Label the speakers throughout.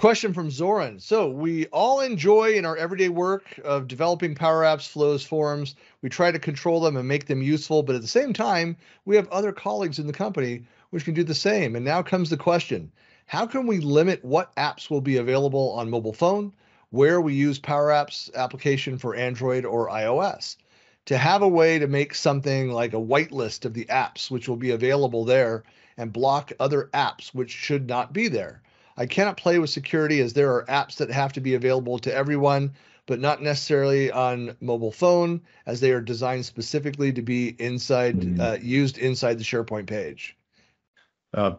Speaker 1: Question from Zoran. So we all enjoy in our everyday work of developing Power Apps, flows, forms. We try to control them and make them useful, but at the same time, we have other colleagues in the company which can do the same. And now comes the question: How can we limit what apps will be available on mobile phone, where we use Power Apps application for Android or iOS? To have a way to make something like a whitelist of the apps which will be available there and block other apps which should not be there I cannot play with security as there are apps that have to be available to everyone, but not necessarily on mobile phone, as they are designed specifically to be inside mm. uh, used inside the SharePoint page.
Speaker 2: Uh,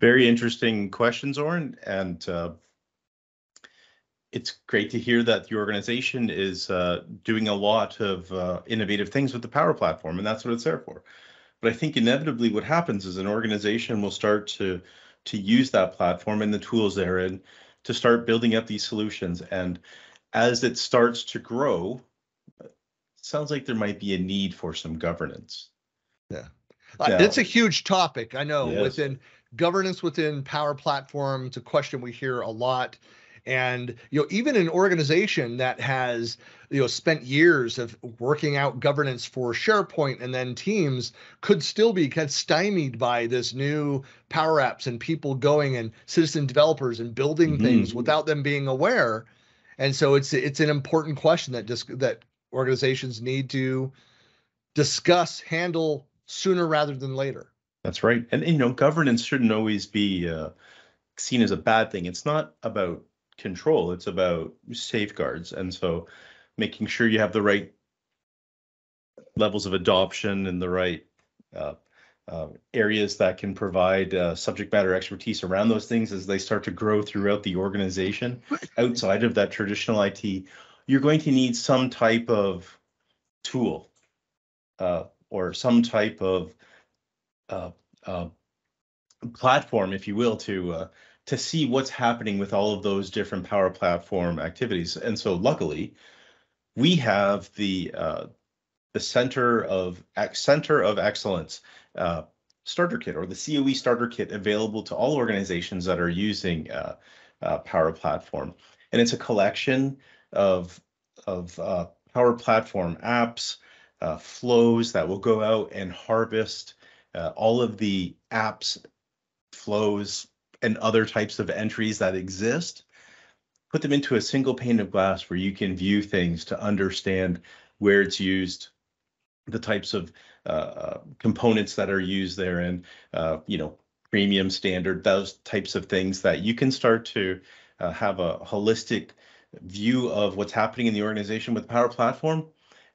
Speaker 2: very interesting questions, Oren, and uh, it's great to hear that your organization is uh, doing a lot of uh, innovative things with the Power Platform, and that's what it's there for. But I think inevitably what happens is an organization will start to to use that platform and the tools therein to start building up these solutions. And as it starts to grow, sounds like there might be a need for some governance.
Speaker 1: Yeah. Uh, it's a huge topic. I know yes. within governance within Power Platform, it's a question we hear a lot and you know even an organization that has you know spent years of working out governance for sharepoint and then teams could still be kind of stymied by this new power apps and people going and citizen developers and building mm-hmm. things without them being aware. And so it's it's an important question that just that organizations need to discuss handle sooner rather than later.
Speaker 2: That's right. And you know governance shouldn't always be uh, seen as a bad thing. It's not about control. It's about safeguards. And so making sure you have the right levels of adoption and the right uh, uh, areas that can provide uh, subject matter expertise around those things as they start to grow throughout the organization outside of that traditional IT, you're going to need some type of tool uh, or some type of uh, uh, platform, if you will, to to see what's happening with all of those different Power Platform activities. And so luckily, we have the uh, the Center of Center of Excellence uh, Starter Kit or the COE Starter Kit available to all organizations that are using uh, uh Power Platform. And it's a collection of of uh, Power Platform apps, uh, flows that will go out and harvest all of the apps, flows, and other types of entries that exist, put them into a single pane of glass where you can view things to understand where it's used, the types of uh, uh, components that are used there, and uh, you know, premium standard, those types of things that you can start to uh, have a holistic view of what's happening in the organization with Power Platform,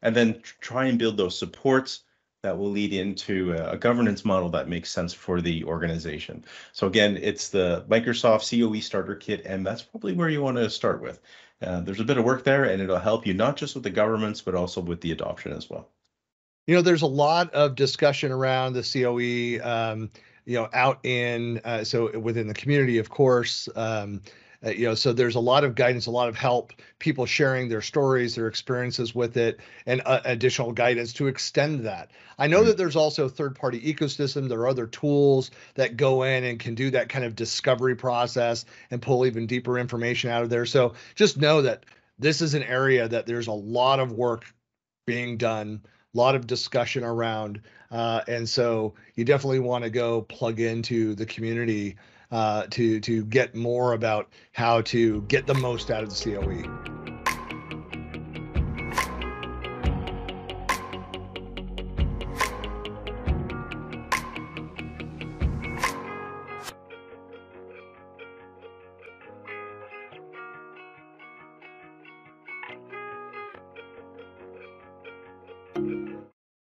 Speaker 2: and then try and build those supports that will lead into a governance model that makes sense for the organization. So again, it's the Microsoft COE Starter Kit, and that's probably where you want to start with. Uh, there's a bit of work there, and it'll help you not just with the governance, but also with the adoption as well.
Speaker 1: You know, there's a lot of discussion around the COE, um, you know, out in, uh, so within the community, of course. Um, uh, you know, so there's a lot of guidance, a lot of help, people sharing their stories, their experiences with it, and uh, additional guidance to extend that. I know mm-hmm. that there's also third-party ecosystem. There are other tools that go in and can do that kind of discovery process and pull even deeper information out of there. So just know that this is an area that there's a lot of work being done, a lot of discussion around, uh, and so you definitely want to go plug into the community uh, to to get more about how to get the most out of the COE.